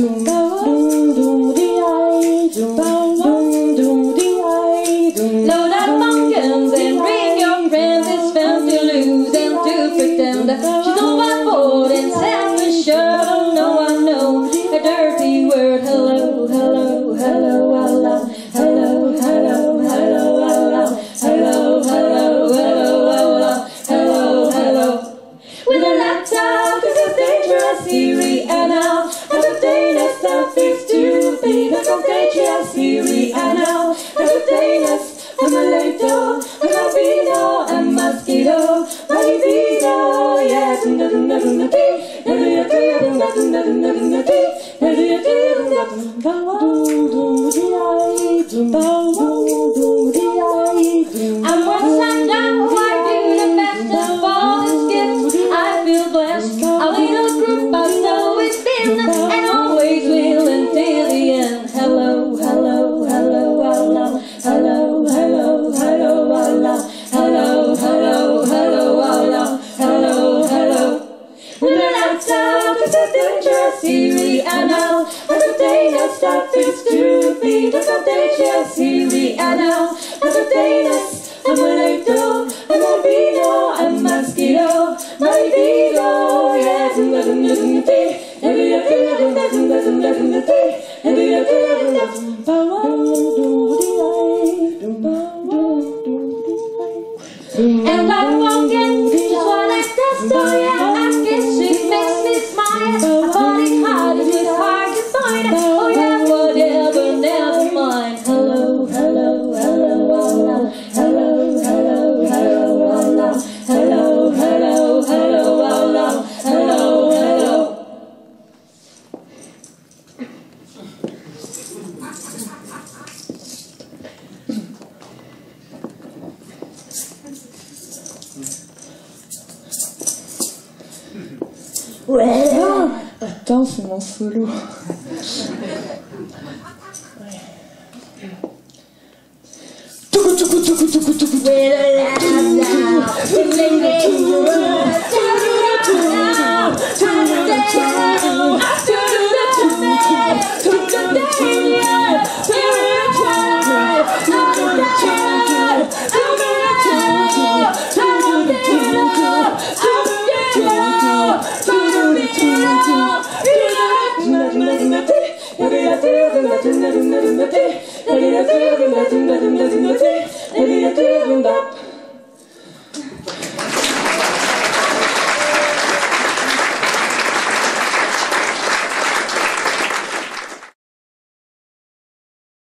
Load Siri NL. Everything is selfish to be the contagious Siri NL. Everything is from a lato, a albino, a mosquito, libido. yes, and nothing, nothing, nothing, every appearing, nothing, nothing, nothing, nothing, every appearing, nothing, bow, bow, bow, bow, bow, Siri, and now entertainer stuff is stupid. A contagious Siri, and now entertainers. I'm a lato, I'm a I'm a mosquito, my vino, yes, I'm a dum dum tea, and the dum dum dum dum dum tea, and the dum And I forget just what I test, oh yeah, I guess it makes me smile. Ouais Attends, c'est mon solo.